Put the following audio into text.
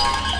Yeah.